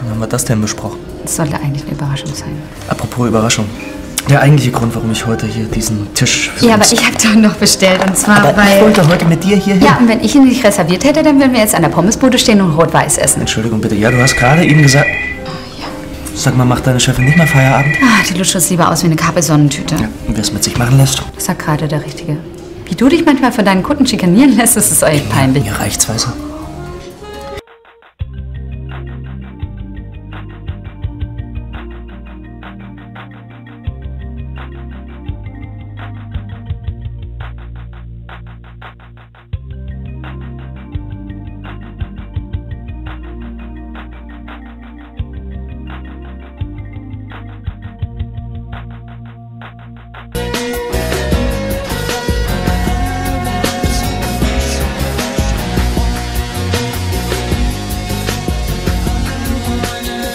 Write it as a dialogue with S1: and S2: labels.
S1: Wann haben wir das denn besprochen?
S2: Das sollte eigentlich eine Überraschung sein.
S1: Apropos Überraschung. Der eigentliche Grund, warum ich heute hier diesen Tisch... für
S2: Ja, aber ich habe doch noch bestellt. Und zwar,
S1: Aber
S2: weil...
S1: ich wollte heute mit dir hier hin.
S2: ja, und wenn ich ihn nicht reserviert hätte, dann würden wir jetzt an der Pommesbude stehen und Rot-Weiß essen.
S1: Entschuldigung bitte. Ja, du hast gerade eben gesagt... Sag mal, macht deine Chefin nicht mal Feierabend?
S2: Ah, die lutscht es lieber aus wie eine Capri-Sonnentüte.
S1: Und wer es mit sich machen lässt?
S2: Das sagt gerade der Richtige. Wie du dich manchmal von deinen Kunden schikanieren lässt, das ist euch peinlich.
S1: Mir reicht's, weißt du?